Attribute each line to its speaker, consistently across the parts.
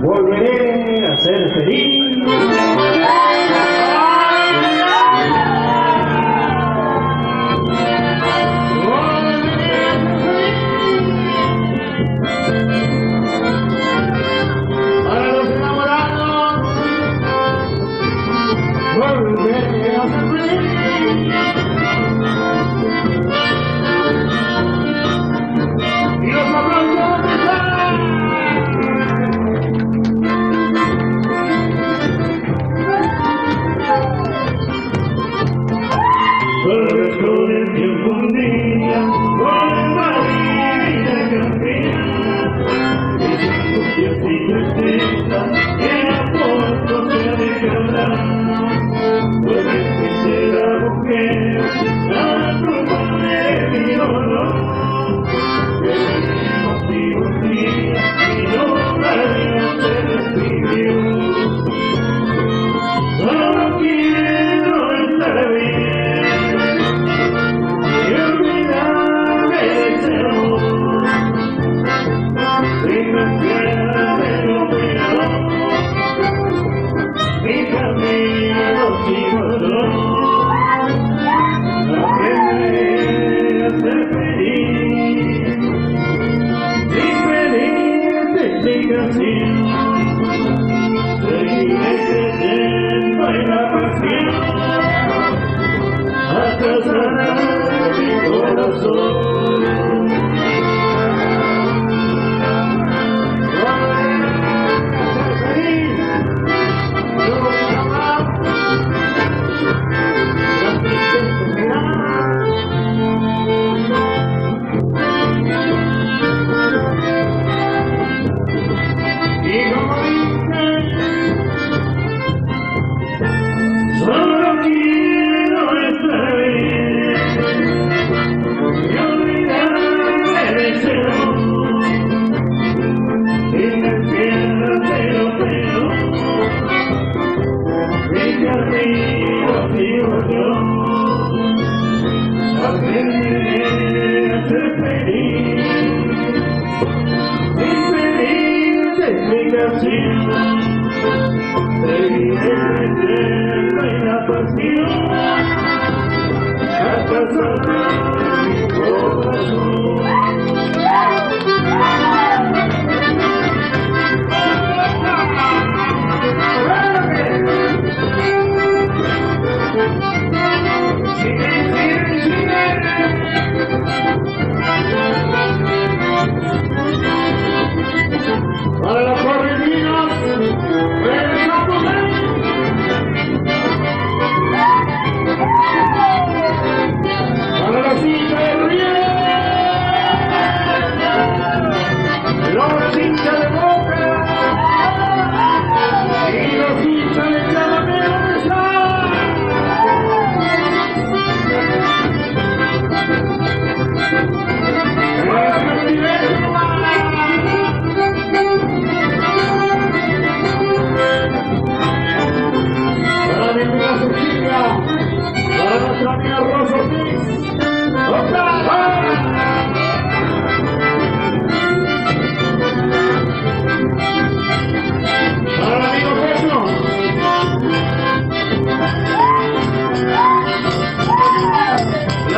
Speaker 1: Volveré a ser feliz.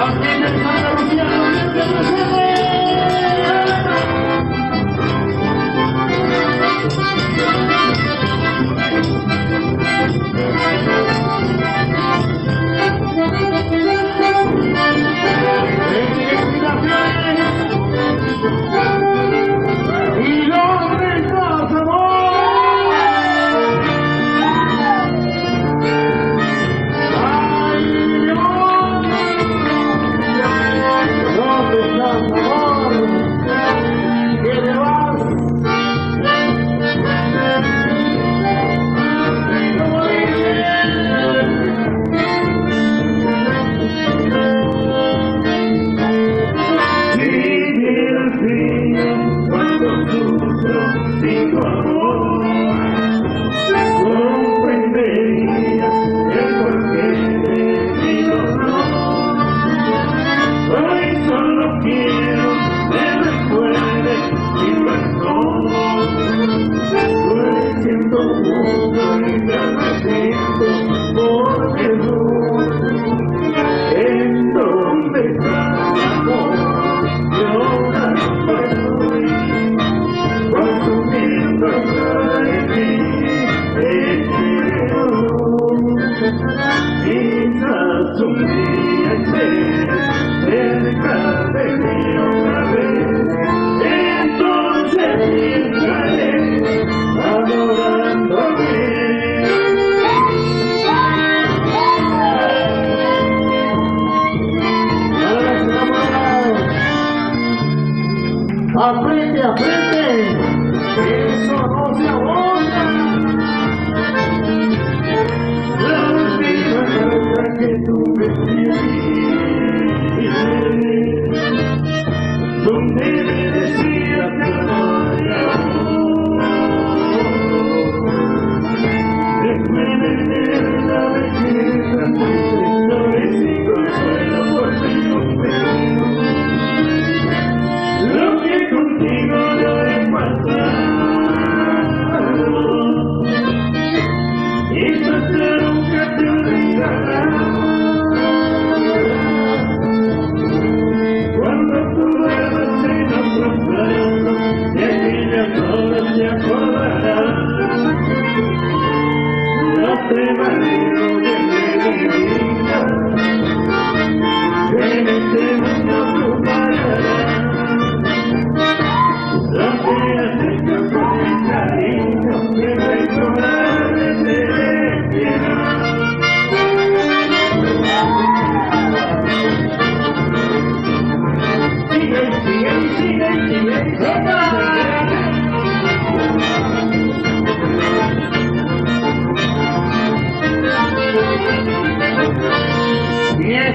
Speaker 1: Los que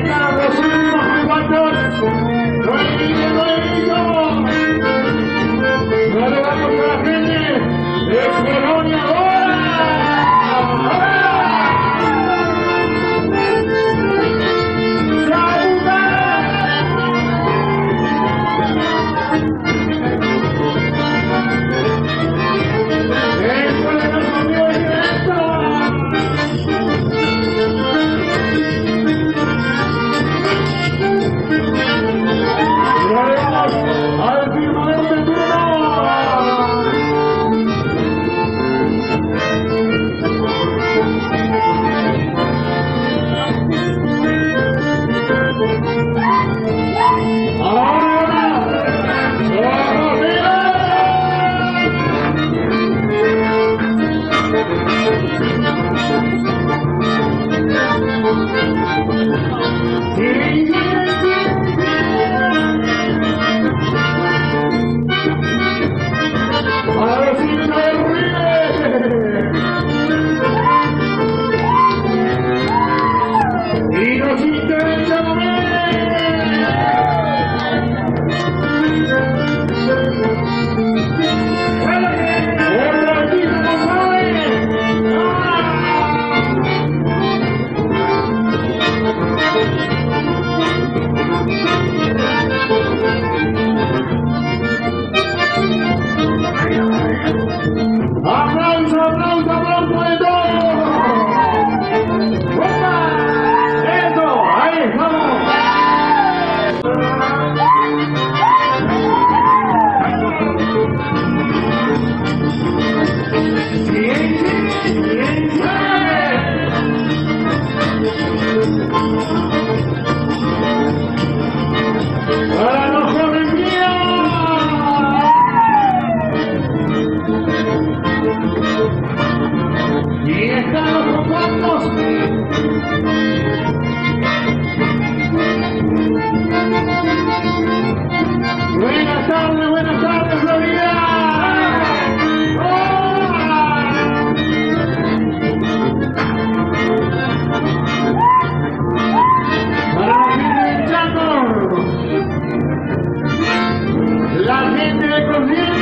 Speaker 1: Brindame tu tiempo,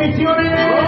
Speaker 1: bendiciones.